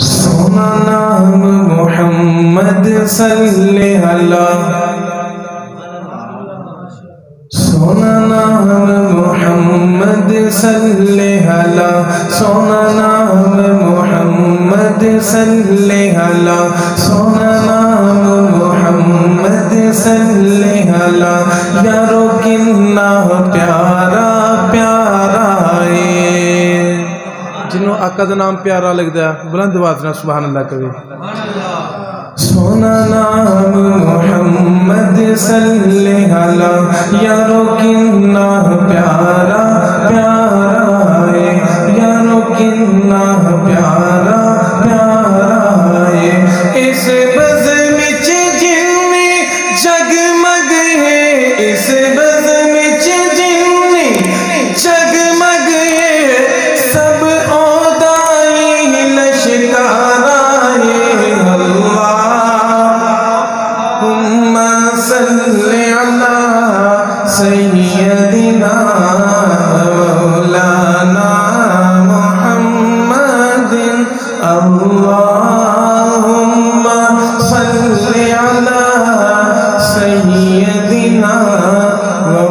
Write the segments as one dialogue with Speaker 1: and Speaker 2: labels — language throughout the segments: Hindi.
Speaker 1: सोना नाम मोहम्मद सल्ले अला सोना नाम मोहम्मद सल्ले अला सोना नाम मोहम्मद सल्ले अला सोना जिन्हों आका का नाम प्यारा लगता है, बुलंद आवाज़ ना सुबह अल्लाह कवे। सोना नाम मोहम्मद सल्ले अला यारो मौलाना अला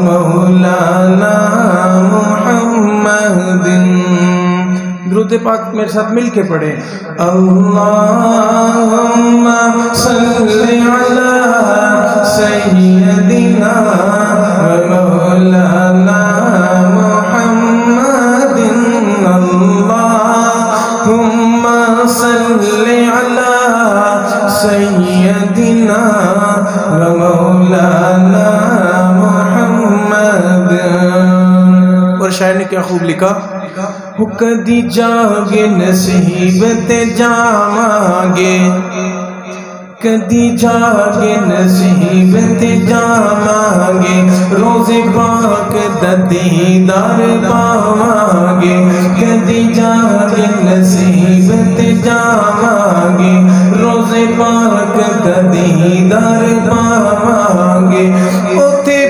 Speaker 1: मौलाना दुरूद पाक मेरे साथ मिल के पढ़े अल्लाहुम्मा और शायर ने क्या खूब लिखा हो कदी जागे नसीब ते जावांगे कदी जागे नसीब ते जावांगे रोज़े पाक दीदार पावांगे कदी जागे नसीबत जावांगे रोज़े पाक कदी दर पावांगे उथे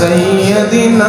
Speaker 1: सय्यदिना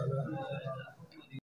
Speaker 1: अला